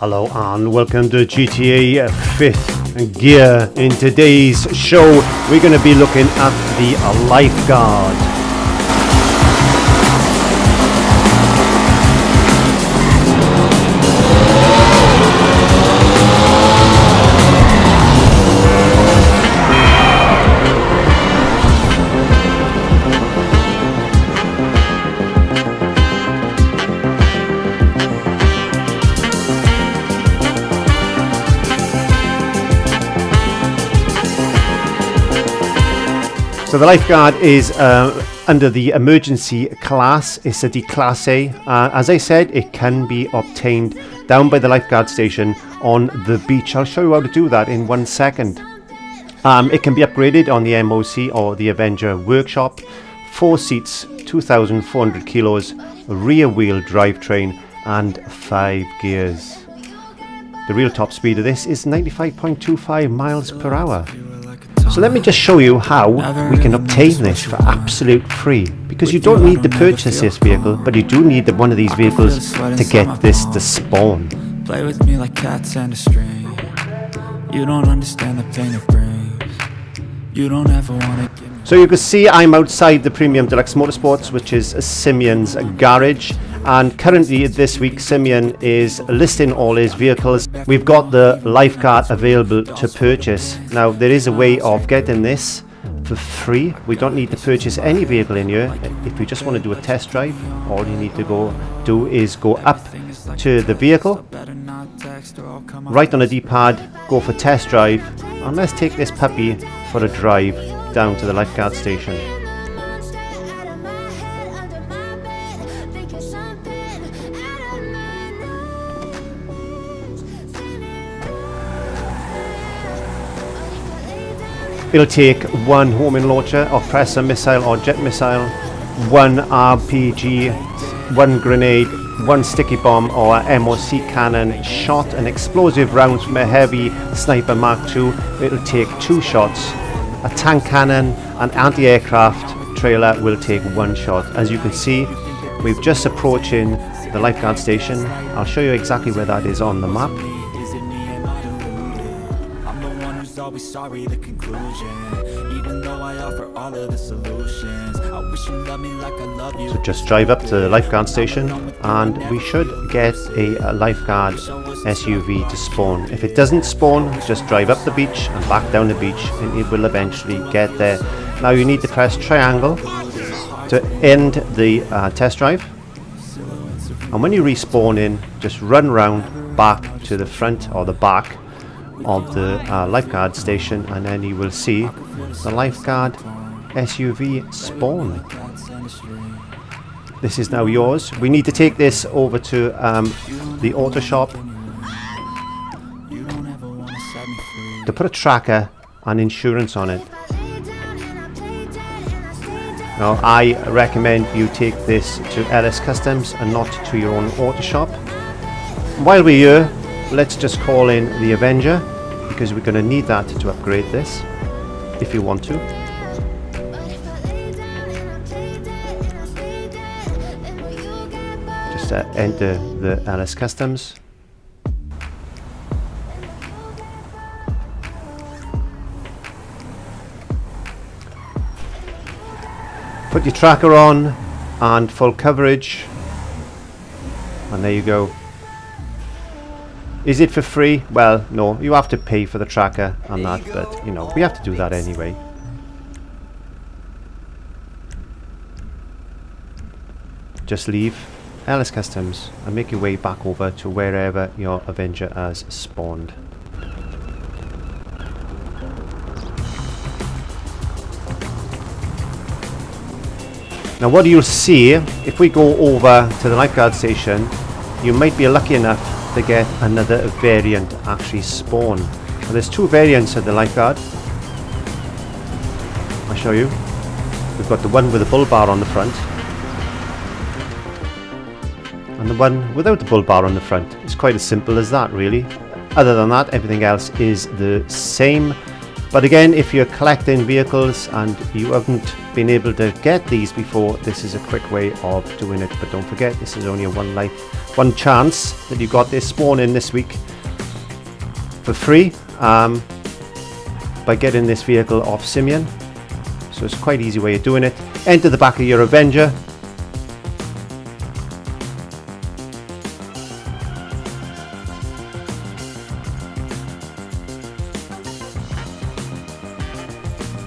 Hello and welcome to GTA 5th Gear. In today's show, we're going to be looking at the Lifeguard. So the lifeguard is uh, under the emergency class. It's a Declasse. Uh, as I said, it can be obtained down by the lifeguard station on the beach. I'll show you how to do that in one second. Um, it can be upgraded on the MOC or the Avenger workshop. Four seats, 2,400 kilos, rear wheel drivetrain, and five gears. The real top speed of this is 95.25 miles per hour. So let me just show you how we can obtain this for absolute free. Because you don't need to purchase this vehicle, but you do need one of these vehicles to get this to spawn. Play with me like cats and a string You don't understand the pain it brings You don't ever wanna give me So you can see I'm outside the Premium Deluxe Motorsports, which is Simeon's garage. And currently this week, Simeon is listing all his vehicles. We've got the Lifeguard available to purchase. Now, there is a way of getting this for free. We don't need to purchase any vehicle in here. If we just want to do a test drive, all you need to go do is go up to the vehicle, right on the D-pad, go for test drive, and let's take this puppy for a drive down to the lifeguard station. It'll take one homing launcher, or oppressor missile or jet missile, one RPG, one grenade, one sticky bomb or MOC cannon, shot and explosive rounds from a heavy sniper Mark II. It'll take two shots. A tank cannon, an anti-aircraft trailer will take one shot. As you can see, we're just approaching the lifeguard station. I'll show you exactly where that is on the map. Always sorry, the conclusion Even though I offer all of the solutions I wish you me like I love you So just drive up to the lifeguard station and we should get a, a lifeguard SUV to spawn. If it doesn't spawn, just drive up the beach and back down the beach and it will eventually get there. Now you need to press triangle to end the uh, test drive. And when you respawn in, just run round back to the front or the back of the uh, lifeguard station and then you will see the lifeguard SUV spawn. This is now yours. We need to take this over to um, the auto shop to put a tracker and insurance on it. Now I recommend you take this to LS Customs and not to your own auto shop. While we're here, let's just call in the Avenger because we're going to need that to upgrade this if you want to. Just uh, enter the LS Customs. Put your tracker on and full coverage. And there you go. Is it for free? Well, no, you have to pay for the tracker and that, but you know, we have to do that anyway. Just leave LS Customs and make your way back over to wherever your Avenger has spawned. Now what you'll see, if we go over to the lifeguard station, you might be lucky enough to get another variant actually spawn. There's two variants of the lifeguard. I'll show you. We've got the one with the bull bar on the front. And the one without the bull bar on the front. It's quite as simple as that really. Other than that, everything else is the same But again, if you're collecting vehicles and you haven't been able to get these before, this is a quick way of doing it. But don't forget, this is only a one life, one chance that you got this spawn in this week for free um, by getting this vehicle off Simeon. So it's quite easy way of doing it. Enter the back of your Avenger.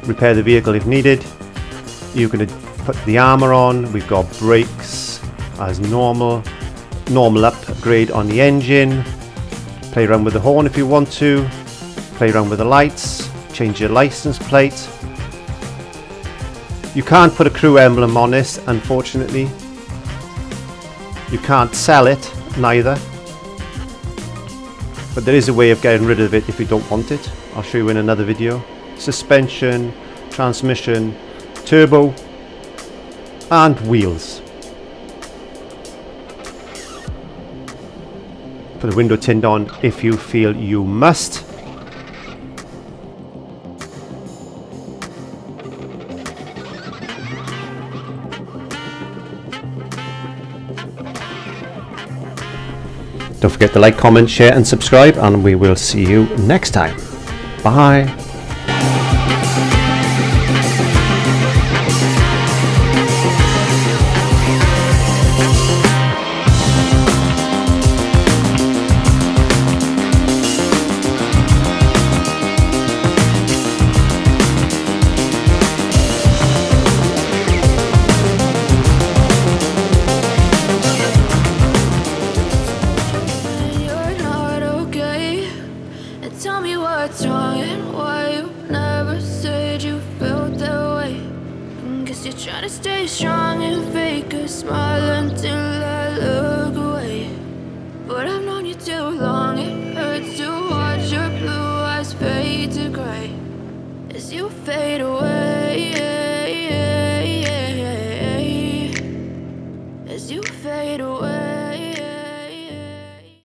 Repair the vehicle if needed. You can put the armor on. We've got brakes as normal. Normal upgrade on the engine. Play around with the horn if you want to. Play around with the lights. Change your license plate. You can't put a crew emblem on this, unfortunately. You can't sell it, neither. But there is a way of getting rid of it if you don't want it. I'll show you in another video. Suspension, transmission, turbo, and wheels. Put the window tint on if you feel you must. Don't forget to like, comment, share and subscribe and we will see you next time. Bye. Tell me what's wrong and why you never said you felt that way. Guess you're trying to stay strong and fake a smile until I look away.